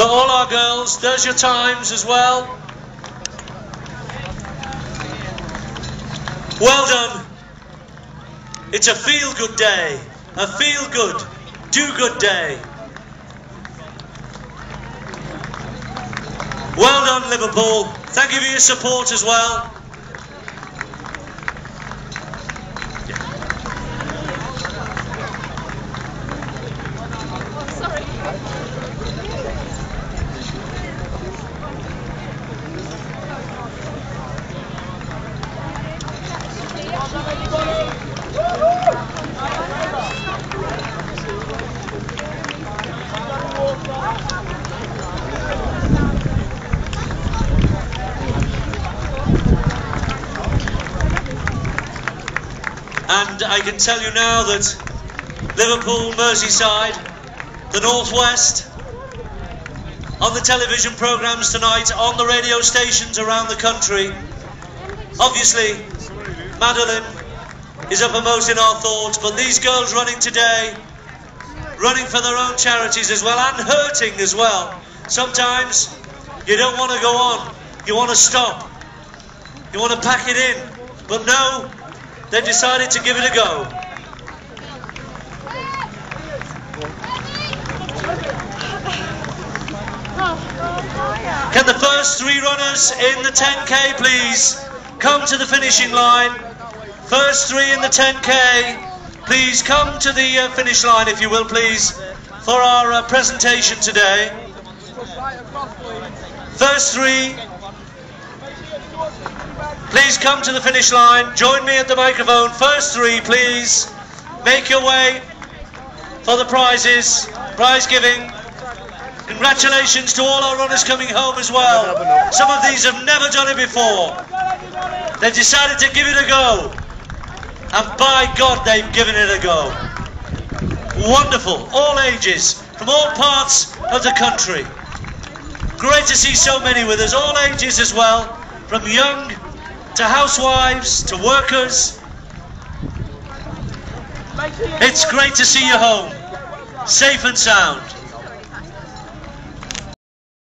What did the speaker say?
For all our girls, there's your times as well. Well done. It's a feel good day. A feel good, do good day. Well done, Liverpool. Thank you for your support as well. And I can tell you now that Liverpool, Merseyside, the Northwest, on the television programmes tonight, on the radio stations around the country, obviously, Madeleine is uppermost in our thoughts, but these girls running today, running for their own charities as well, and hurting as well. Sometimes you don't want to go on, you want to stop, you want to pack it in, but no, They've decided to give it a go. Can the first three runners in the 10k please come to the finishing line? First three in the 10k, please come to the uh, finish line if you will please for our uh, presentation today. First three Please come to the finish line. Join me at the microphone. First three, please. Make your way for the prizes. Prize giving. Congratulations to all our runners coming home as well. Some of these have never done it before. They've decided to give it a go. And by God, they've given it a go. Wonderful. All ages, from all parts of the country. Great to see so many with us, all ages as well, from young to housewives, to workers. It's great to see you home, safe and sound.